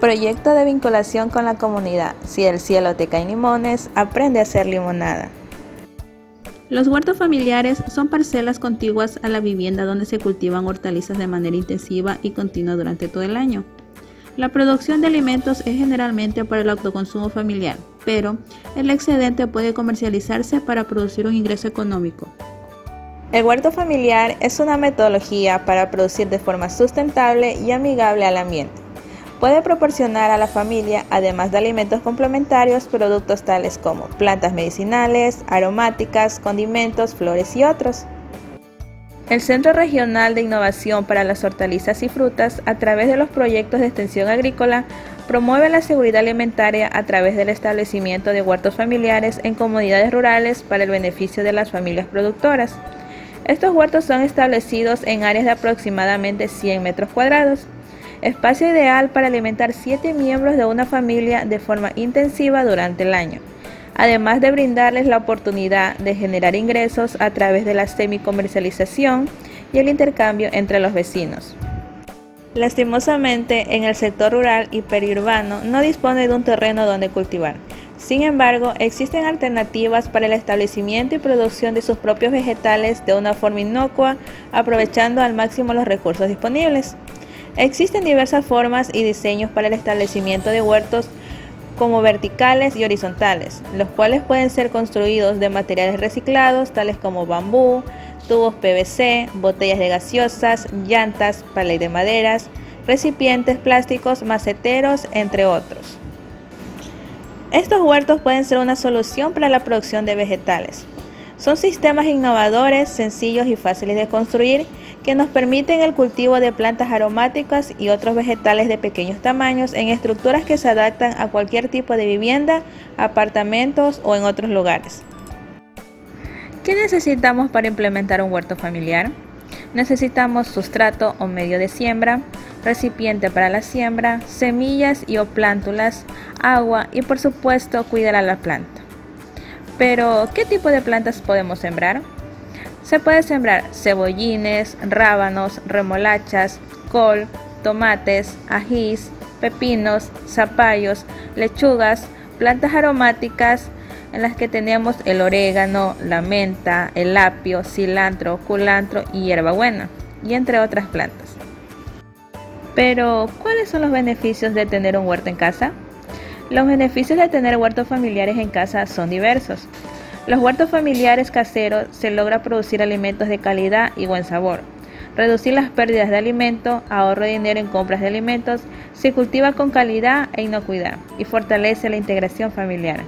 Proyecto de vinculación con la comunidad. Si el cielo te cae limones, aprende a hacer limonada. Los huertos familiares son parcelas contiguas a la vivienda donde se cultivan hortalizas de manera intensiva y continua durante todo el año. La producción de alimentos es generalmente para el autoconsumo familiar, pero el excedente puede comercializarse para producir un ingreso económico. El huerto familiar es una metodología para producir de forma sustentable y amigable al ambiente Puede proporcionar a la familia, además de alimentos complementarios, productos tales como plantas medicinales, aromáticas, condimentos, flores y otros. El Centro Regional de Innovación para las Hortalizas y Frutas, a través de los proyectos de extensión agrícola, promueve la seguridad alimentaria a través del establecimiento de huertos familiares en comunidades rurales para el beneficio de las familias productoras. Estos huertos son establecidos en áreas de aproximadamente 100 metros cuadrados espacio ideal para alimentar 7 miembros de una familia de forma intensiva durante el año, además de brindarles la oportunidad de generar ingresos a través de la semi-comercialización y el intercambio entre los vecinos. Lastimosamente, en el sector rural y periurbano no dispone de un terreno donde cultivar. Sin embargo, existen alternativas para el establecimiento y producción de sus propios vegetales de una forma inocua, aprovechando al máximo los recursos disponibles. Existen diversas formas y diseños para el establecimiento de huertos como verticales y horizontales, los cuales pueden ser construidos de materiales reciclados tales como bambú, tubos PVC, botellas de gaseosas, llantas, palet de maderas, recipientes plásticos, maceteros, entre otros. Estos huertos pueden ser una solución para la producción de vegetales. Son sistemas innovadores, sencillos y fáciles de construir que nos permiten el cultivo de plantas aromáticas y otros vegetales de pequeños tamaños en estructuras que se adaptan a cualquier tipo de vivienda, apartamentos o en otros lugares. ¿Qué necesitamos para implementar un huerto familiar? Necesitamos sustrato o medio de siembra, recipiente para la siembra, semillas y o plántulas, agua y por supuesto cuidar a la planta. Pero, ¿qué tipo de plantas podemos sembrar? Se puede sembrar cebollines, rábanos, remolachas, col, tomates, ajís, pepinos, zapallos, lechugas, plantas aromáticas en las que tenemos el orégano, la menta, el apio, cilantro, culantro y hierbabuena, y entre otras plantas. Pero, ¿cuáles son los beneficios de tener un huerto en casa? Los beneficios de tener huertos familiares en casa son diversos. Los huertos familiares caseros se logra producir alimentos de calidad y buen sabor, reducir las pérdidas de alimento, ahorro de dinero en compras de alimentos, se cultiva con calidad e inocuidad y fortalece la integración familiar.